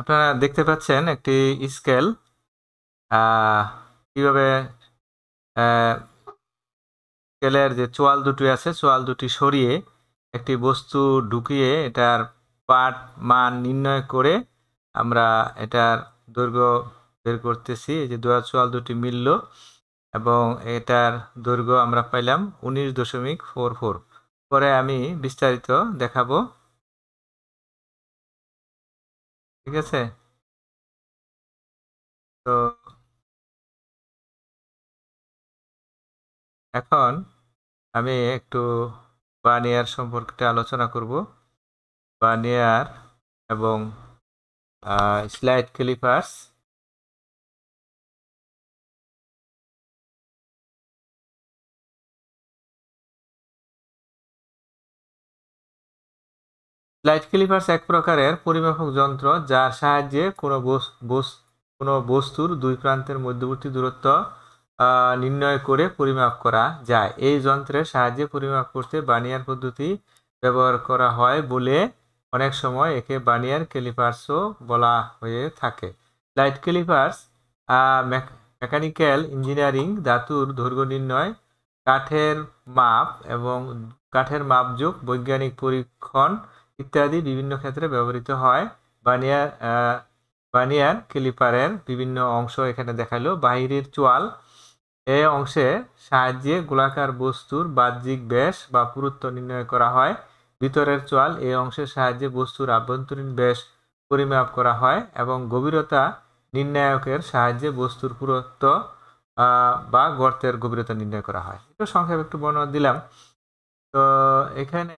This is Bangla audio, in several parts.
আপনারা দেখতে পাচ্ছেন একটি স্কেল। কীভাবে স্কেলের যে চোয়াল দুটি আছে, চোয়াল দুটি সরিয়ে একটি বস্তু ঢুকিয়ে এটার পাট মান নির্ণয় করে আমরা এটার দৈর্ঘ্য বের করতেছি। এই যে দোয়া, চোয়াল দুটি মিলল এবং এটার দৈর্ঘ্য আমরা পাইলাম উনিশ দশমিক ফোর ফোর। পরে আমি বিস্তারিত দেখাবো। ঠিক আছে? তো এখন আমি একটু বানিয়ার সম্পর্কে আলোচনা করব। বানিয়ার এবং স্লাইড ক্লিপার্স লাইট ক্লিপার্স এক প্রকারের পরিমাপক যন্ত্র যার সাহায্যে কোনো কোনো বস্তুর দুই প্রান্তের মধ্যবর্তী দূরত্ব নির্ণয় করে পরিমাপ করা যায়। এই যন্ত্রের সাহায্যে পরিমাপ করতে বানিয়ার পদ্ধতি ব্যবহার করা হয় বলে অনেক সময় একে বানিয়ার ক্যালিপার্সও বলা হয়ে থাকে। লাইট ক্যালিপার্স মেকানিক্যাল ইঞ্জিনিয়ারিং ধাতুর দৈর্ঘ্য নির্ণয়, কাঠের মাপ এবং কাঠের মাপযোগ বৈজ্ঞানিক পরীক্ষণ ইত্যাদি বিভিন্ন ক্ষেত্রে ব্যবহৃত হয়। বানিয়ার বানিয়ার ক্লিপারের বিভিন্ন অংশ এখানে দেখাল। বাহিরের চোয়াল, এ অংশে সাহায্যে গোলাকার বস্তুর বাহ্যিক ব্যাস বা পুরুত্ব নির্ণয় করা হয়। ভিতরের চোয়াল এই অংশের সাহায্যে বস্তুর আভ্যন্তরীণ ব্যাস পরিমাপ করা হয় এবং গভীরতা নির্ণায়কের সাহায্যে বস্তুর পুরুত্ব বা গর্তের গভীরতা নির্ণয় করা হয়। এটা সংক্ষেপে একটু বর্ণনা দিলাম। তো এখানে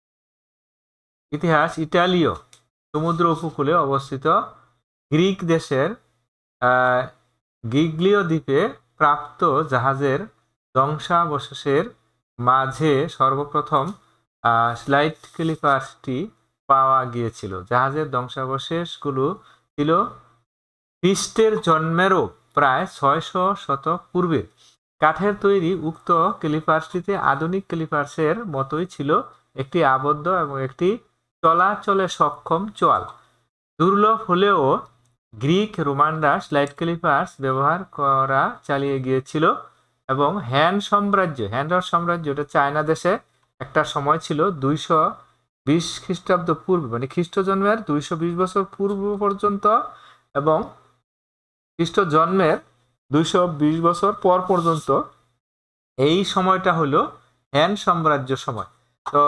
ইতিহাস ইটালীয় সমুদ্র উপকূলে অবস্থিত গ্রিক দেশের গিগলিও দ্বীপে প্রাপ্ত জাহাজের ধ্বংসাবশেষের মাঝে সর্বপ্রথম স্লাইড ক্লিপার্সটি পাওয়া গিয়েছিল। জাহাজের ধ্বংসাবশেষগুলো ছিল খ্রিস্টের জন্মেরও প্রায় ছয়শো শতক পূর্বে। কাঠের তৈরি উক্ত ক্লিপার্সটিতে আধুনিক ক্লিপার্সের মতোই ছিল একটি আবদ্ধ এবং একটি চলাচলে সক্ষম চোয়াল। দুর্লভ হলেও গ্রিক রোমানরা স্লাইড ক্লিপার্স ব্যবহার করা চালিয়ে গিয়েছিল এবং হ্যান সাম্রাজ্য হ্যান্ডর সাম্রাজ্য, এটা চায়না দেশে একটা সময় ছিল দুইশো বিশ খ্রিস্টাব্দ পূর্বে মানে খ্রিস্ট জন্মের দুইশো বিশ বছর পূর্ব পর্যন্ত এবং খ্রিস্ট জন্মের দুইশো বিশ বছর পর পর্যন্ত। এই সময়টা হলো হ্যান সাম্রাজ্য সময়। তো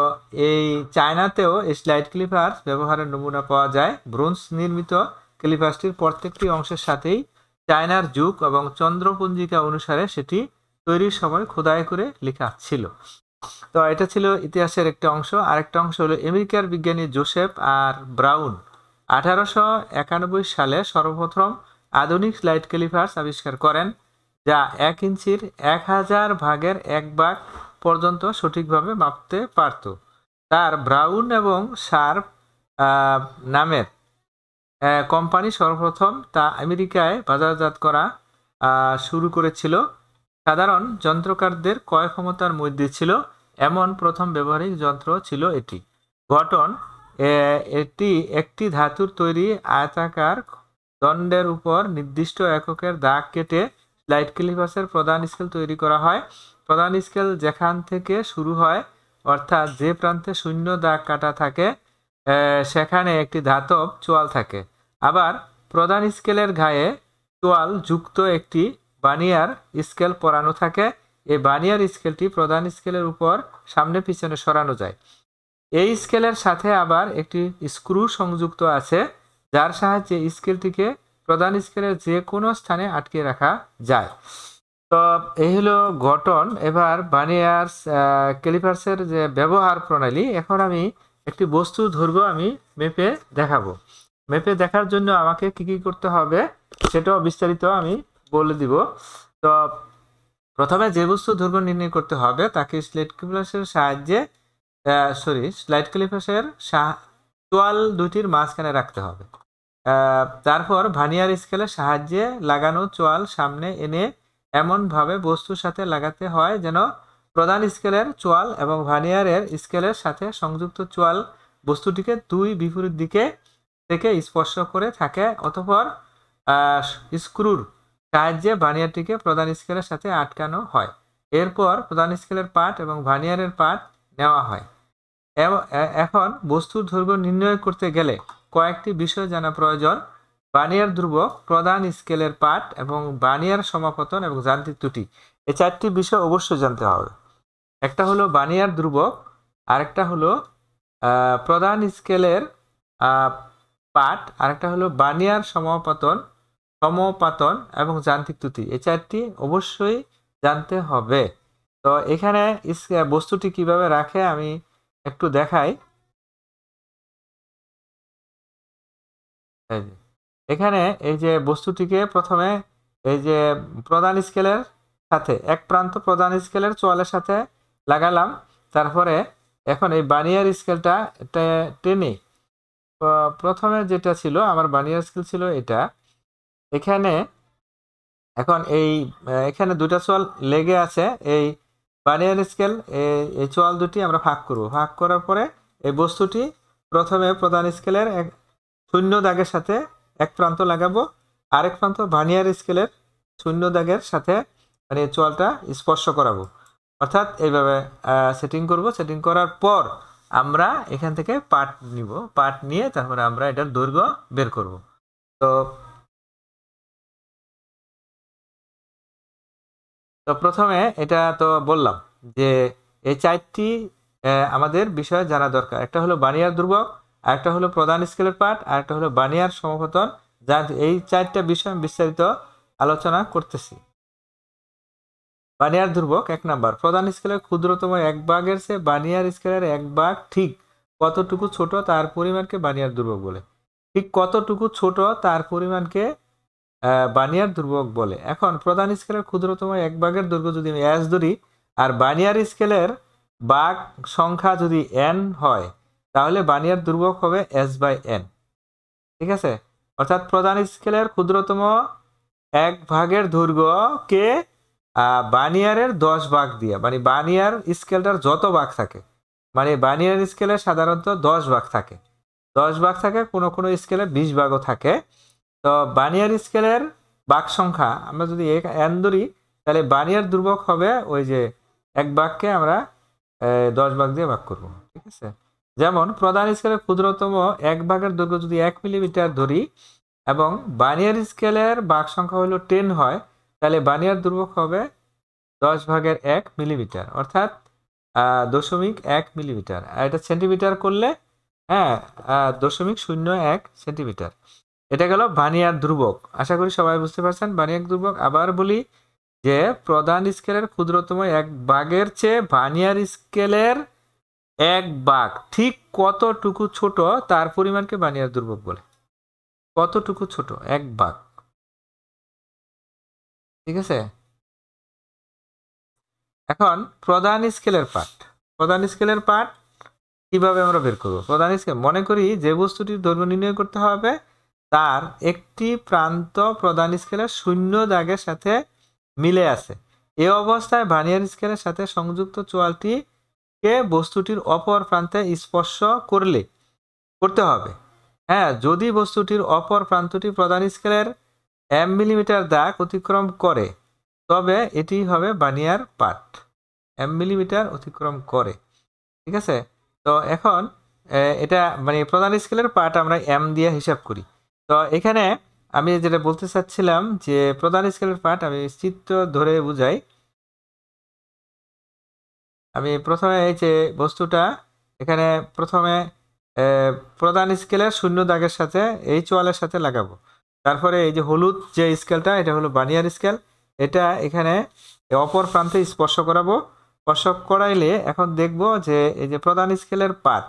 এই চায়নাতেও এই স্লাইড ক্লিপার্স ব্যবহারের নমুনা পাওয়া যায়। ব্রোঞ্জ নির্মিত ক্লিপার্সটির প্রত্যেকটি অংশের সাথেই চায়নার যুগ এবং চন্দ্রপঞ্জিকা অনুসারে সেটি তৈরির সময় খোদাই করে লেখা ছিল। তো এটা ছিল ইতিহাসের একটা অংশ। আরেকটা অংশ হলো আমেরিকার বিজ্ঞানী জোসেফ আর ব্রাউন। আঠারোশো একানব্বই সালে সর্বপ্রথম আধুনিক স্লাইড ক্যালিপার্স আবিষ্কার করেন, যা এক ইঞ্চির এক হাজার ভাগের এক ভাগ পর্যন্ত সঠিকভাবে মাপতে পারত। তার ব্রাউন এবং শার্প নামের কোম্পানি সর্বপ্রথম তা আমেরিকায় বাজারজাত করা শুরু করেছিল। সাধারণ যন্ত্রকারদের ক্রয় ক্ষমতার মধ্যে ছিল, এমন প্রথম ব্যবহারিক যন্ত্র ছিল এটি। গঠন এটি একটি ধাতুর তৈরি আয়তাকার দণ্ডের উপর নির্দিষ্ট এককের দাগ কেটে লাইট ক্লিপাসের প্রধান স্কেল তৈরি করা হয়। প্রধান স্কেল যেখান থেকে শুরু হয়, অর্থাৎ যে প্রান্তে শূন্য দাগ কাটা থাকে সেখানে একটি ধাতব চোয়াল থাকে। আবার প্রধান স্কেলের গায়ে চোয়াল যুক্ত একটি বানিয়ার স্কেল পরানো থাকে। এই বানিয়ার স্কেলটি প্রধান স্কেলের উপর সামনে পিছনে সরানো যায়। এই স্কেলের সাথে আবার একটি স্ক্রু সংযুক্ত আছে, যার সাহায্যে স্কেলটিকে প্রধান স্কেলের যে কোনো স্থানে আটকে রাখা যায়। তো এই হলো গঠন। এবার বানিয়ার্স ক্যালিপার্সের যে ব্যবহার প্রণালী, এখন আমি একটি বস্তু ধরবো, আমি মেপে দেখাবো। মেপে দেখার জন্য আমাকে কি কি করতে হবে সেটাও বিস্তারিত আমি বলে দিব। তো প্রথমে যে বস্তু দৈর্ঘ্য নির্ণয় করতে হবে, তাকে স্লাইড ক্লিপাসের সাহায্যে সরি স্লাইড ক্লিপাসের তোয়াল দুটির মাঝখানে রাখতে হবে। তারপর ভানিয়ার স্কেলের সাহায্যে লাগানো চোয়াল সামনে এনে এমনভাবে বস্তুর সাথে লাগাতে হয় যেন প্রধান স্কেলের চোয়াল এবং ভানিয়ারের স্কেলের সাথে সংযুক্ত চোয়াল বস্তুটিকে দুই বিপরীত দিকে থেকে স্পর্শ করে থাকে অতঃপর স্ক্রুর সাহায্যে বানিয়ারটিকে প্রধান স্কেলের সাথে আটকানো হয়। এরপর প্রধান স্কেলের পার্ট এবং ভানিয়ারের পার্ট নেওয়া হয়। এখন বস্তুর দৈর্ঘ্য নির্ণয় করতে গেলে কয়েকটি বিষয় জানা প্রয়োজন। বানিয়ার ধ্রুবক প্রধান স্কেলের পাঠ এবং বানিয়ার সমাপতন এবং যান্ত্রিক ত্রুটি। এই চারটি বিষয় অবশ্যই জানতে হবে। একটা হলো বানিয়ার ধ্রুবক, আরেকটা হলো প্রধান স্কেলের পার্ট আরেকটা হলো বানিয়ার সমাপতন, সমপাতন এবং যান্ত্রিক ত্রুটি। এই চারটি অবশ্যই জানতে হবে। তো এখানে বস্তুটি কীভাবে রাখে আমি একটু দেখাই। এখানে এই যে বস্তুটিকে প্রথমে এই যে প্রধান স্কেলের সাথে, এক প্রান্ত প্রধান স্কেলের চোয়ালের সাথে লাগালাম। তারপরে এখন এই বানিয়ার স্কেলটা টেনে প্রথমে যেটা ছিল, আমার বানিয়ার স্কেল ছিল এটা। এখানে এখন এই, এখানে দুটা চোয়াল লেগে আছে। এই বানিয়ার স্কেল, এই চোয়াল দুটি আমরা ভাগ করব। ভাগ করার পরে এই বস্তুটি প্রথমে প্রধান স্কেলের শূন্য দাগের সাথে এক প্রান্ত লাগাবো, আরেক প্রান্ত বানিয়ার স্কেলের শূন্য দাগের সাথে মানে চোয়ালটা স্পর্শ করাবো। অর্থাৎ এইভাবে সেটিং করব। সেটিং করার পর আমরা এখান থেকে পার্ট নিব। পার্ট নিয়ে তারপরে আমরা এটার দৈর্ঘ্য বের করব। তো তো প্রথমে এটা তো বললাম যে এই চারটি আমাদের বিষয়ে জানা দরকার। একটা হলো বানিয়ার দুর্বক আরেকটা হলো প্রধান স্কেলের পার্ট আরেকটা হলো বানিয়ার সমপতন, যা এই চারটা বিষয় বিস্তারিত আলোচনা করতেছি। বানিয়ার দুর্বক এক নাম্বার। প্রধান স্কেলের ক্ষুদ্রতম এক ভাগের চেয়ে বানিয়ার স্কেলের এক ভাগ ঠিক কতটুকু ছোট তার পরিমাণকে বানিয়ার দুর্বক বলে। ঠিক কতটুকু ছোট তার পরিমাণকে বানিয়ার দুর্বক বলে। এখন প্রধান স্কেলের ক্ষুদ্রতম এক ভাগের দৈর্ঘ্য যদি আমি এস ধরি, আর বানিয়ার স্কেলের বাঘ সংখ্যা যদি এন হয় তাহলে বানিয়ার দুর্বক হবে এস বাই এন ঠিক আছে? অর্থাৎ প্রধান স্কেলের ক্ষুদ্রতম এক ভাগের দৈর্ঘ্যকে বানিয়ারের দশ ভাগ দিয়ে। মানে বানিয়ার স্কেলটার যত ভাগ থাকে। মানে বানিয়ার স্কেলে সাধারণত দশ ভাগ থাকে। দশ ভাগ থাকে, কোনো কোনো স্কেলে বিশ ভাগও থাকে। তো বানিয়ার স্কেলের বাক সংখ্যা, আমরা যদি এন ধরি, তাহলে বানিয়ার দুর্ভোগ হবে ওই যে এক বাঘকে আমরা দশ ভাগ দিয়ে ভাগ করব। ঠিক আছে? যেমন, প্রধান স্কেলের ক্ষুদ্রতম এক ভাগের দৈর্ঘ্য যদি এক মিলিমিটার ধরি এবং বানিয়ার স্কেলের বাঘ সংখ্যা হলো টেন হয়, তাহলে বানিয়ার দুর্ভোগ হবে দশ ভাগের এক মিলিমিটার, অর্থাৎ দশমিক এক মিলিমিটার। এটা সেন্টিমিটার করলে হ্যাঁ দশমিক শূন্য এক সেন্টিমিটার। এটা গেল বানিয়ার ধ্রুবক। আশা করি সবাই বুঝতে পারছেন বানিয়ার ধ্রুবক। আবার বলি যে, প্রধান স্কেলের ক্ষুদ্রতম এক বাঘের চেয়ে বানিয়ার স্কেলের এক বাঘ। ঠিক কতটুকু ছোট, তার পরিমাণকে বানিয়ার দুর্ভোগ বলে। কতটুকু ছোট? এক বাঘ। ঠিক আছে? এখন প্রধান স্কেলের পার্ট প্রধান স্কেলের পার্ট কীভাবে আমরা বের করব? প্রধান স্কেল মনে করি যে বস্তুটির দৈর্ঘ্য নির্ণয় করতে হবে, তার একটি প্রান্ত প্রধান স্কেলের শূন্য দাগের সাথে মিলে আছে। এ অবস্থায় ভানিয়ার স্কেলের সাথে সংযুক্ত চোয়ালটিকে বস্তুটির অপর প্রান্তে স্পর্শ করলে? করতে হবে। হ্যাঁ যদি বস্তুটির অপর প্রান্তটি প্রধান স্কেলের এম মিলিমিটার দাগ অতিক্রম করে, তবে এটি হবে বানিয়ার পার্ট এম মিলিমিটার অতিক্রম করে। ঠিক আছে? তো এখন এটা মানে প্রধান স্কেলের পার্ট আমরা এম দিয়ে হিসাব করি। তো এখানে আমি যেটা বলতে চাচ্ছিলাম যে প্রধান স্কেলের পার্ট আমি চিত্র ধরে বুঝাই। আমি প্রথমে এই যে বস্তুটা, এখানে প্রথমে প্রধান স্কেলের শূন্য দাগের সাথে এই চোয়ালের সাথে লাগাবো। তারপরে এই যে হলুদ যে স্কেলটা, এটা হলো বানিয়ার স্কেল। এটা এখানে অপর প্রান্তে স্পর্শ করাবো। স্পর্শ করাইলে এখন দেখব যে এই যে প্রধান স্কেলের পাট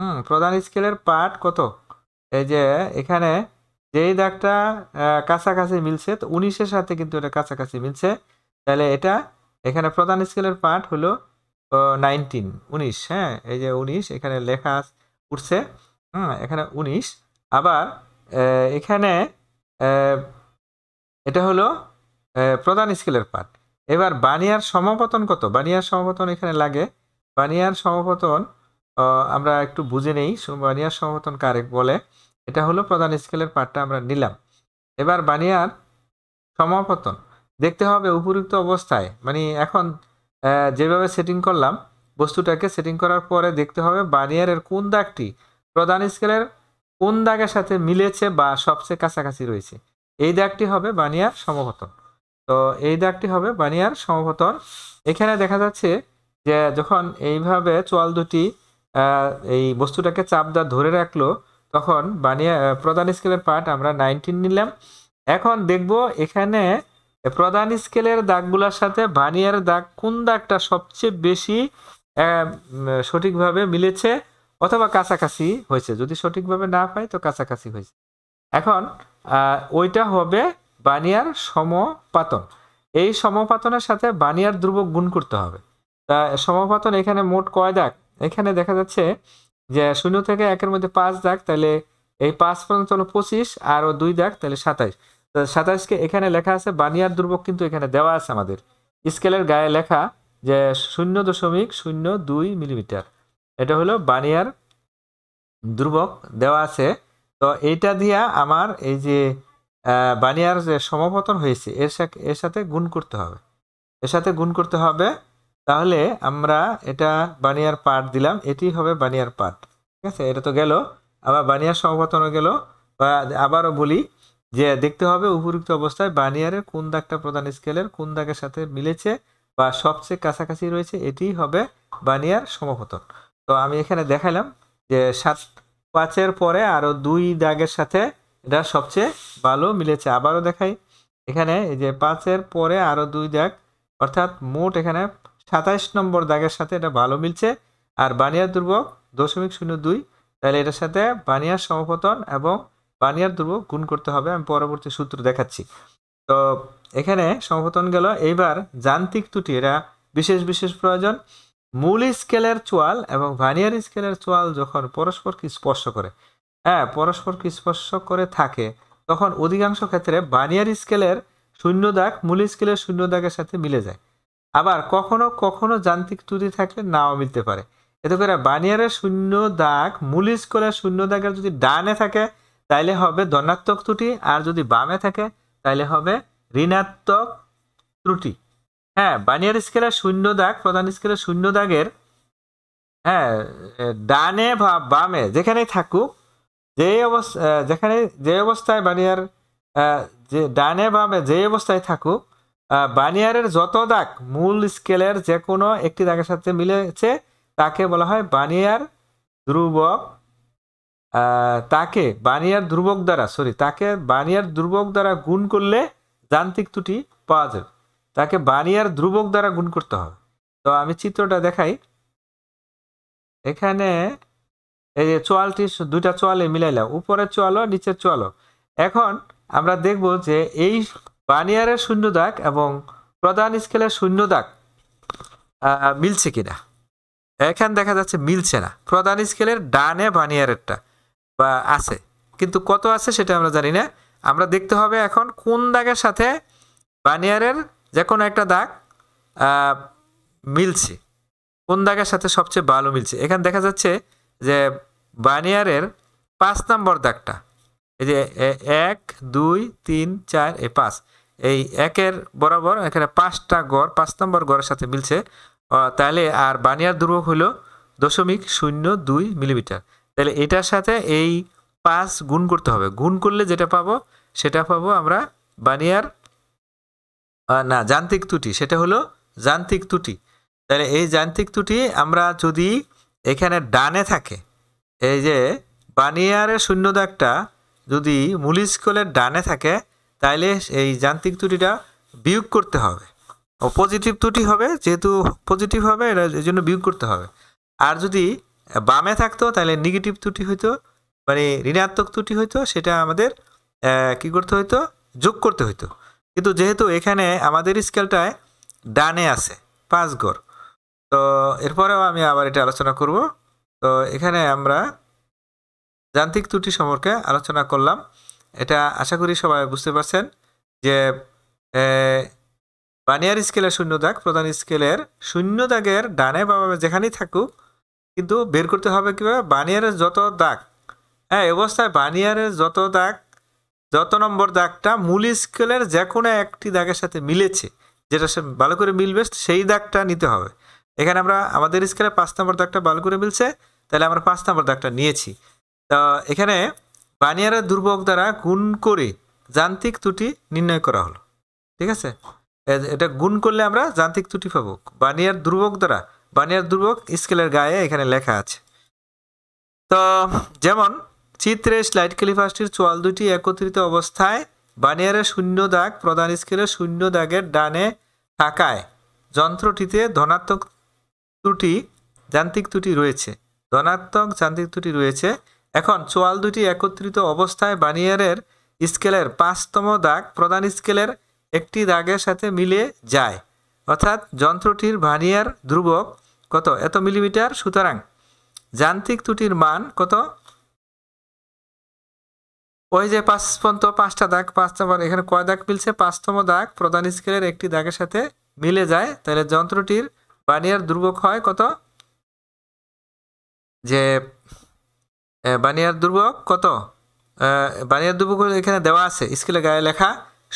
হুম, প্রধান স্কেলের পাট কত? এই যে এখানে যেই দাগটা কাছাকাছি মিলছে, তো উনিশের সাথে কিন্তু এটা কাছাকাছি মিলছে। তাহলে এটা, এখানে প্রধান স্কেলের পার্ট হলো নাইনটিন উনিশ হ্যাঁ? এই যে উনিশ, এখানে লেখা উঠছে। হুম, এখানে উনিশ। আবার এখানে এটা হলো প্রধান স্কেলের পার্ট এবার বানিয়ার সমাপতন কত? বানিয়ার সমাপতন এখানে লাগে। বানিয়ার সমাপতন আমরা একটু বুঝে নেই। বানিয়ার সমাপতন কারেক বলে? এটা হলো প্রধান স্কেলের পার্টটা আমরা নিলাম। এবার বানিয়ার সমাপতন। দেখতে হবে উপযুক্ত অবস্থায়। মানে এখন যেভাবে সেটিং করলাম, বস্তুটাকে সেটিং করার পরে দেখতে হবে বানিয়ারের কোন দাগটি প্রধান স্কেলের কোন দাগের সাথে মিলেছে বা সবচেয়ে কাছাকাছি রয়েছে। এই দাগটি হবে বানিয়ার সমপতন তো এই দাগটি হবে বানিয়ার সমপতন এখানে দেখা যাচ্ছে যে যখন এইভাবে চোয়াল দুটি এই বস্তুটাকে চাপ দা ধরে রাখল, তখন বানিয়া প্রধান স্কেলের পার্ট আমরা নাইনটিন নিলাম। এখন দেখব এখানে প্রধান স্কেলের দাগগুলোর সাথে বানিয়ার দাগ কোন দাগটা সবচেয়ে বেশি সঠিকভাবে মিলেছে অথবা কাছাকাছি হয়েছে? যদি সঠিকভাবে না পাই তো কাছাকাছি হয়েছে। এখন ওইটা হবে বানিয়ার সমপাতন। এই সমপাতনের সাথে বানিয়ার ধ্রুবক গুণ করতে হবে। তা সমপাতন এখানে মোট কয় দাগ? এখানে দেখা যাচ্ছে যে শূন্য থেকে একের মধ্যে পাঁচ দাগ, তাহলে এই পাঁচ পর্যন্ত হলো পঁচিশ আরও দুই দাগ, তাহলে সাতাইশ। তো সাতাইশকে এখানে লেখা আছে বানিয়ার ধ্রুবক কিন্তু এখানে দেওয়া আছে আমাদের। স্কেলের গায়ে লেখা যে শূন্য দশমিক শূন্য দুই মিলিমিটার, এটা হলো বানিয়ার ধ্রুবক দেওয়া আছে। তো এইটা দিয়া আমার এই যে বানিয়ার যে সমাপতন হয়েছে, এর সাথে এর সাথে গুণ করতে হবে। এর সাথে গুণ করতে হবে, তাহলে আমরা এটা বানিয়ার পার্ট দিলাম, এটি হবে বানিয়ার পার্ট ঠিক আছে? এটা তো গেল, আবার বানিয়ার সমাপতনও গেল, বা আবারও বলি যে দেখতে হবে উপযুক্ত অবস্থায় বানিয়ারের কোন দাগটা প্রধান স্কেলের, কোন দাগের সাথে মিলেছে বা সবচেয়ে কাছাকাছি রয়েছে এটি হবে বানিয়ার সমপতন। তো আমি এখানে দেখালাম যে সাত পাঁচের পরে আরও দুই দাগের সাথে এটা সবচেয়ে ভালো মিলেছে। আবারও দেখাই, এখানে যে পাঁচের পরে আরও দুই দাগ, অর্থাৎ মোট এখানে সাতাইশ নম্বর দাগের সাথে এটা ভালো মিলছে আর বানিয়ার দুর্ভোগ দশমিক শূন্য দুই, তাহলে এটার সাথে বানিয়ার সমপতন এবং বানিয়ার দুর্ভোগ গুণ করতে হবে, আমি পরবর্তী সূত্র দেখাচ্ছি। তো এখানে সমপতন গেল, এইবার যান্ত্রিক ত্রুটি, এটা বিশেষ বিশেষ প্রয়োজন। মূল স্কেলের চোয়াল এবং ভানিয়ার স্কেলের চোয়াল যখন পরস্পরকে স্পর্শ করে হ্যাঁ পরস্পরকে স্পর্শ করে থাকে, তখন অধিকাংশ ক্ষেত্রে বানিয়ার স্কেলের শূন্য দাগ মূল স্কেলের শূন্য দাগের সাথে মিলে যায়। আবার কখনো কখনো যান্ত্রিক ত্রুটি থাকলে নাও মিলতে পারে। এতে করে বানিয়ারের শূন্য দাগ মূল স্কেলের শূন্য দাগের যদি ডানে থাকে তাইলে হবে ধনাত্মক ত্রুটি, আর যদি বামে থাকে, তাইলে হবে ঋণাত্মক ত্রুটি। হ্যাঁ বানিয়ার স্কেলের শূন্য দাগ, প্রধান স্কেলের শূন্য দাগের হ্যাঁ ডানে বা বামে যেখানেই থাকুক, যে অবস্থা যেখানে, যে অবস্থায় বানিয়ার যে ডানে বামে যে অবস্থায় থাকুক বানিয়ারের যত দাগ মূল স্কেলের যে কোনো একটি দাগের সাথে মিলেছে, তাকে বলা হয় বানিয়ার ধ্রুবক তাকে বানিয়ার ধ্রুবক দ্বারা সরি তাকে বানিয়ার ধ্রুবক দ্বারা গুণ করলে যান্ত্রিক ত্রুটি পাওয়া যাবে। তাকে বানিয়ার ধ্রুবক দ্বারা গুণ করতে হবে। তো আমি চিত্রটা দেখাই। এখানে এই যে চোয়ালটি, দুইটা চোয়ালে মিলাইলাম। উপরের চোয়ালো, নিচের চোয়ালো। এখন আমরা দেখব যে এই বানিয়ারের শূন্য দাগ এবং প্রধান স্কেলের শূন্য দাগ মিলছে কিনা। এখানে দেখা যাচ্ছে মিলছে না। প্রধান স্কেলের ডানে বানিয়ারেরটা। বা আছে। কিন্তু কত আছে সেটা আমরা জানি না। আমরা দেখতে হবে এখন কোন দাগের সাথে বানিয়ারের যে কোনো একটা দাগ মিলছে। কোন দাগের সাথে সবচেয়ে ভালো মিলছে। এখানে দেখা যাচ্ছে যে বানিয়ারের পাঁচ নম্বর দাগটা, এই যে এক, দুই, তিন, চার, এই পাঁচ, এই একের বরাবর এখানে পাঁচটা গড়, পাঁচ নম্বর গড়ের সাথে মিলছে। তাহলে আর বানিয়ার দুর্ভোগ হলো দশমিক শূন্য দুই মিলিমিটার। তাহলে এটার সাথে এই পাঁচ গুণ করতে হবে। গুণ করলে যেটা পাবো, সেটা পাবো আমরা বানিয়ার না, যান্ত্রিক ত্রুটি, সেটা হলো যান্ত্রিক ত্রুটি। তাহলে এই যান্ত্রিক ত্রুটি আমরা যদি এখানে ডানে থাকে, এই যে বানিয়ারের শূন্য দাগটা যদি মুলিস্কলের ডানে থাকে, তাইলে এই যান্ত্রিক ত্রুটিটা বিয়োগ করতে হবে। ও পজিটিভ ত্রুটি হবে, যেহেতু পজিটিভ হবে এটা এই জন্য বিয়োগ করতে হবে। আর যদি বামে থাকতো, তাহলে নেগেটিভ ত্রুটি হইতো মানে ঋণাত্মক ত্রুটি হইতো, সেটা আমাদের কি করতে হইতো? যোগ করতে হইতো। কিন্তু যেহেতু এখানে আমাদের স্কেলটায় ডানে আছে, পাঁচ গড়, তো এরপরেও আমি আবার এটা আলোচনা করব। তো এখানে আমরা যান্ত্রিক ত্রুটি সম্পর্কে আলোচনা করলাম। এটা আশা করি সবাই বুঝতে পারছেন যে বানিয়ার স্কেলের শূন্য দাগ প্রধান স্কেলের শূন্য দাগের ডানে বা যেখানেই থাকুক কিন্তু বের করতে হবে কীভাবে? বানিয়ারের যত দাগ হ্যাঁ অবস্থায় বানিয়ারের যত দাগ, যত নম্বর দাগটা মূল স্কেলের যে কোনো একটি দাগের সাথে মিলেছে, যেটা সে ভালো করে মিলবে, সেই দাগটা নিতে হবে। এখানে আমরা আমাদের স্কেলে পাঁচ নম্বর দাগটা ভালো করে মিলছে, তাহলে আমরা পাঁচ নম্বর দাগটা নিয়েছি। তো এখানে বানিয়ারের দুর্ভোগ দ্বারা গুণ করে যান্ত্রিক ত্রুটি নির্ণয় করা হলো, ঠিক আছে? এটা গুণ করলে আমরা যান্ত্রিক ত্রুটি পাবো। বানিয়ার দুর্ভোগ দ্বারা বানিয়ার দুর্ভোগ স্কেলের গায়ে এখানে লেখা আছে। তো, যেমন, চিত্রে স্লাইড ক্যালিপাসটির চোয়াল দুটি একত্রিত অবস্থায় বানিয়ারের শূন্য দাগ, প্রধান স্কেলের শূন্য দাগের ডানে থাকায় যন্ত্রটিতে ধনাত্মক ত্রুটি যান্ত্রিক ত্রুটি রয়েছে। ধনাত্মক, যান্ত্রিক ত্রুটি রয়েছে। এখন, চোয়াল দুটি একত্রিত অবস্থায় বানিয়ারের স্কেলের পাঁচতম দাগ প্রধান স্কেলের একটি দাগের সাথে মিলে যায়। অর্থাৎ যন্ত্রটির ভানিয়ার ধ্রুবক কত? এত মিলিমিটার? সুতরাং যান্ত্রিক ত্রুটির মান কত? ওই যে পাঁচ পর্যন্ত পাঁচটা দাগ পাঁচ নম্বর এখানে কয় দাগ মিলছে? পাঁচতম দাগ প্রধান স্কেলের একটি দাগের সাথে মিলে যায়। তাহলে যন্ত্রটির বানিয়ার দুর্ভোগ হয় কত? যে বানিয়ার দুর্ভোগ কত? বানিয়ার দুর্ভোগ এখানে দেওয়া আছে স্কেলে গায়ে লেখা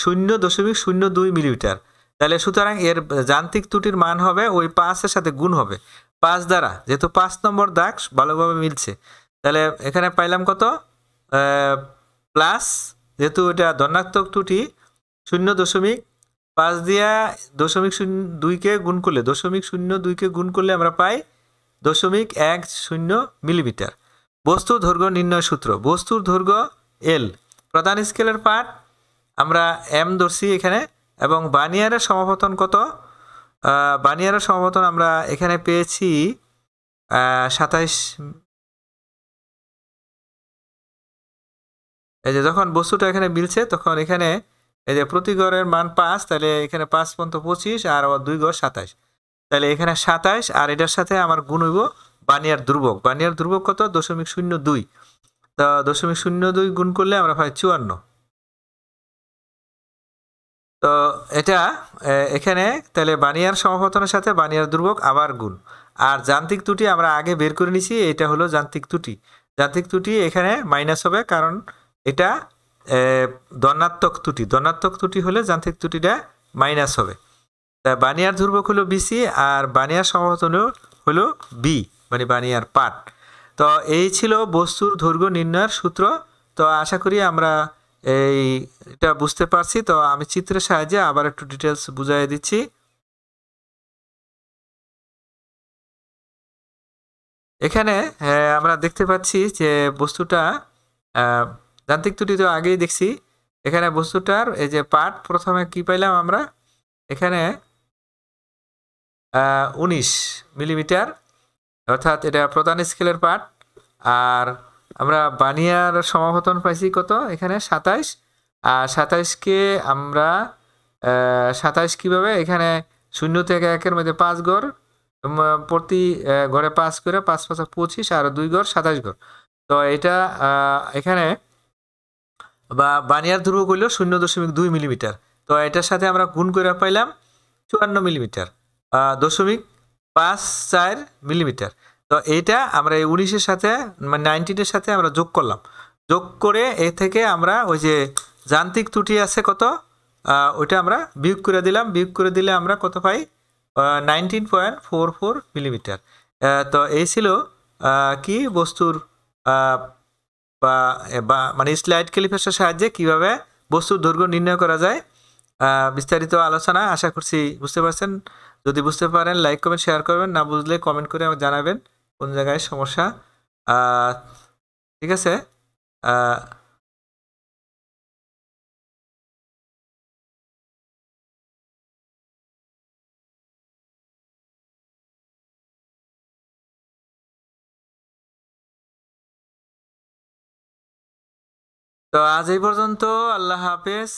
শূন্য দশমিক শূন্য দুই মিলিমিটার। তাহলে সুতরাং এর যান্ত্রিক ত্রুটির মান হবে ওই পাঁচের সাথে গুণ হবে। পাঁচ দ্বারা, যেহেতু পাঁচ নম্বর দাগ ভালোভাবে মিলছে। তাহলে এখানে পাইলাম কত? প্লাস, যেহেতু এটা ধনাত্মক ত্রুটি, শূন্য দশমিক পাঁচ দিয়া দশমিক শূন্য দুইকে গুণ করলে, দশমিক শূন্য দুইকে গুণ করলে আমরা পাই দশমিক এক শূন্য মিলিমিটার। বস্তুর দৈর্ঘ্য নির্ণয় সূত্র, বস্তুর দৈর্ঘ্য এল প্রধান স্কেলের পার্ট আমরা এম ধরছি এখানে। এবং বানিয়ারের সমাপতন কত? বানিয়ারের সমাপতন আমরা এখানে পেয়েছি সাতাইশ এই যে যখন বস্তুটা এখানে মিলছে, তখন এখানে এই যে প্রতি গড়ের মান পাঁচ, তাহলে এখানে পাঁচ পর্যন্ত পঁচিশ আর দুই গড় সাতাইশ। তাহলে এখানে সাতাইশ আর এটার সাথে আমার গুণ হইব বানিয়ার দুর্ভোগ বানিয়ার দুর্ভোগ কত? দশমিক শূন্য দুই। তো দশমিক শূন্য দুই গুণ করলে আমরা পাই চুয়ান্ন। তো এটা এখানে তাহলে বানিয়ার সমাপতনের সাথে বানিয়ার দুর্ভোগ আবার গুণ। আর যান্ত্রিক ত্রুটি আমরা আগে বের করে নিছি, এটা হলো যান্ত্রিক ত্রুটি। যান্ত্রিক ত্রুটি এখানে মাইনাস হবে কারণ এটা ধনাত্মক ত্রুটি। ধনাত্মক ত্রুটি হলে যান্ত্রিক ত্রুটিটা মাইনাস হবে। তা বানিয়ার দুর্ভোগ হলো বিসি আর বানিয়ার সমাপতন হলো বি মানে বানিয়ার পাট তো এই ছিল বস্তুর দৈর্ঘ্য নির্ণয়ের সূত্র। তো আশা করি আমরা এই, এটা বুঝতে পারছি, তো আমি চিত্রের সাহায্যে আবার একটু ডিটেলস বুঝাই দিচ্ছি। এখানে আমরা দেখতে পাচ্ছি যে বস্তুটা যান্ত্রিক ত্রুটি তো আগেই দেখছি। এখানে বস্তুটার, এই যে পার্ট প্রথমে কি পাইলাম আমরা? এখানে উনিশ মিলিমিটার, অর্থাৎ এটা প্রধান স্কেলের পার্ট আর আমরা বানিয়ার সমাপতন পাইছি কত? এখানে সাতাইশ। আর সাতাইশকে আমরা সাতাইশ কীভাবে? এখানে শূন্য থেকে একের মধ্যে পাঁচ গড় প্রতি ঘরে পাঁচ করে পাঁচ পাঁচ পঁচিশ আর দুই গড় সাতাইশ গড় তো এটা এখানে বা বানিয়ার ধ্রুবক হইল শূন্য দশমিক দুই মিলিমিটার। তো এটার সাথে আমরা গুণ করে পাইলাম চুয়ান্ন মিলিমিটার দশমিক পাঁচ চার মিলিমিটার। তো এইটা আমরা এই উনিশের সাথে মানে নাইনটিনের সাথে আমরা যোগ করলাম। যোগ করে এ থেকে আমরা ওই যে যান্ত্রিক ত্রুটি আছে কত? ওইটা আমরা বিয়োগ করে দিলাম। বিয়োগ করে দিলে আমরা কত পাই? Nineteen point four four millimetre তো এই ছিল কি বস্তুর বা মানে স্লাইড ক্যালিপাসের সাহায্যে কীভাবে বস্তুর দৈর্ঘ্য নির্ণয় করা যায় বিস্তারিত আলোচনা আশা করছি বুঝতে পারছেন। যদি বুঝতে পারেন লাইক কমেন্ট শেয়ার করবেন। না বুঝলে কমেন্ট করে আমাকে জানাবেন। কোন জায়গায় সমস্যা? ঠিক আছে। তো আজ এই পর্যন্ত আল্লাহ হাফেজ।